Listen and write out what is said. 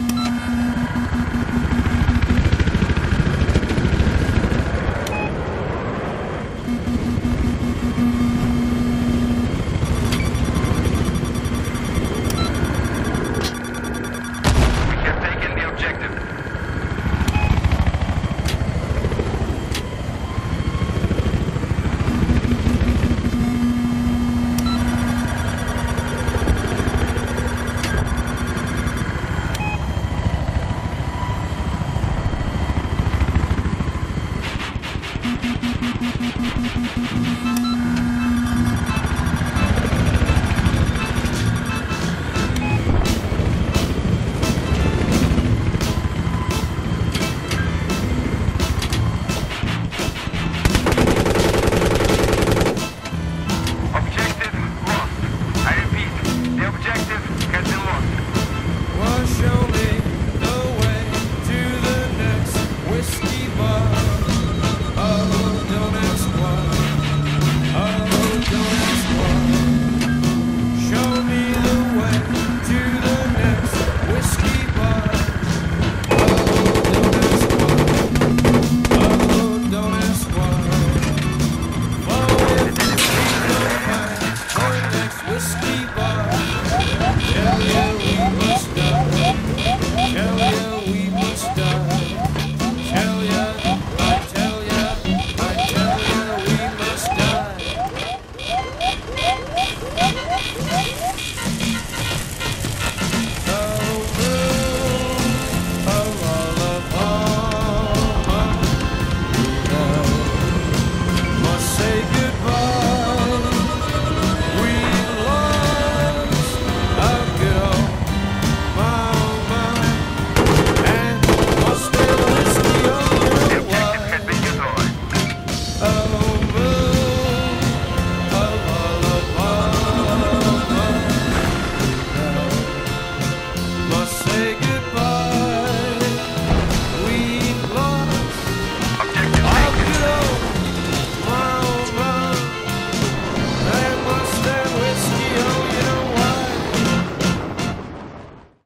ああ。